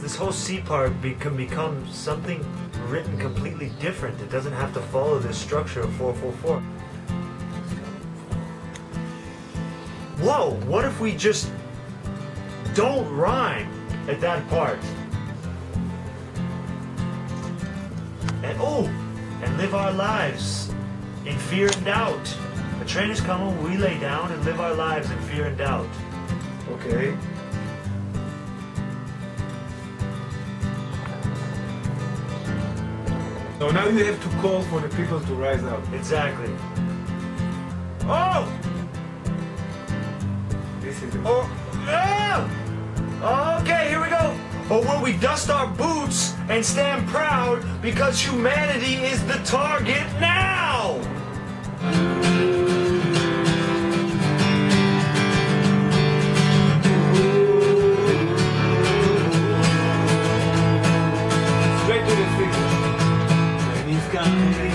this whole C part be, can become something written completely different. It doesn't have to follow this structure of 444. Whoa, what if we just don't rhyme at that part? And oh, and live our lives in fear and doubt. A train is coming, we lay down and live our lives in fear and doubt. Okay. So now you have to call for the people to rise up. Exactly. Oh! This is the Oh! Ah! Okay, here we go. Or will we dust our boots and stand proud because humanity is the target now? down.